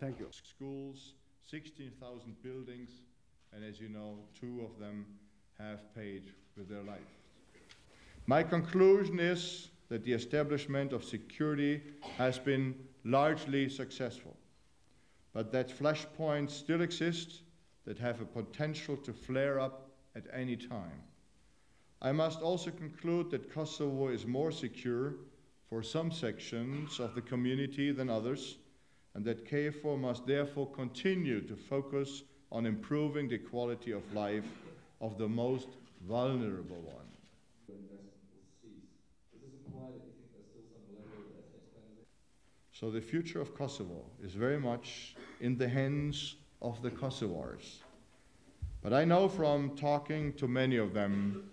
Thank you. schools, 16,000 buildings, and as you know, two of them have paid with their life. My conclusion is that the establishment of security has been largely successful, but that flashpoints still exist that have a potential to flare up at any time. I must also conclude that Kosovo is more secure for some sections of the community than others, and that KFOR must therefore continue to focus on improving the quality of life of the most vulnerable cleansing? So the future of Kosovo is very much in the hands of the Kosovars. But I know from talking to many of them,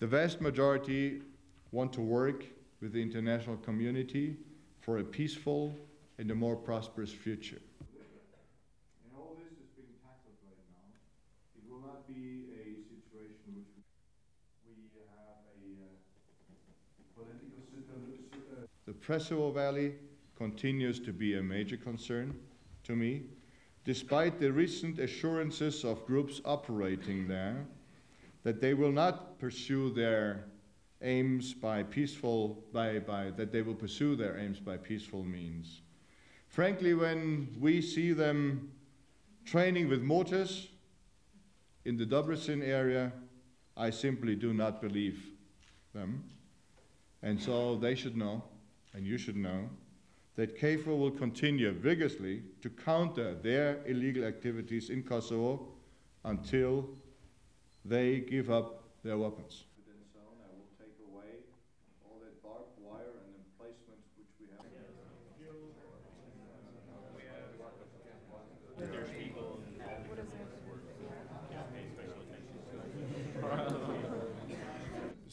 the vast majority want to work with the international community for a peaceful and a more prosperous future. And all this is being tackled right now. It will not be a situation which we have a uh, political situation. The Presevo Valley continues to be a major concern to me, despite the recent assurances of groups operating there that they will not pursue their aims by peaceful by, by that they will pursue their aims by peaceful means. Frankly, when we see them training with mortars in the Dobrosin area, I simply do not believe them. And so they should know, and you should know, that KFOR will continue vigorously to counter their illegal activities in Kosovo until they give up their weapons. Within zone,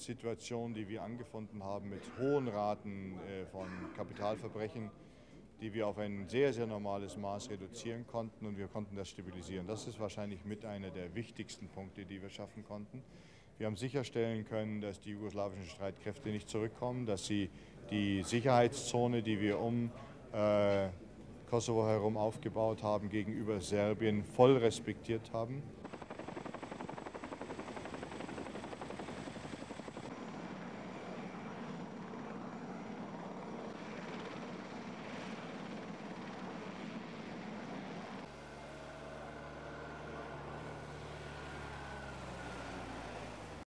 Situation, die wir angefunden haben mit hohen Raten äh, von Kapitalverbrechen, die wir auf ein sehr, sehr normales Maß reduzieren konnten und wir konnten das stabilisieren. Das ist wahrscheinlich mit einer der wichtigsten Punkte, die wir schaffen konnten. Wir haben sicherstellen können, dass die jugoslawischen Streitkräfte nicht zurückkommen, dass sie die Sicherheitszone, die wir um äh, Kosovo herum aufgebaut haben, gegenüber Serbien voll respektiert haben.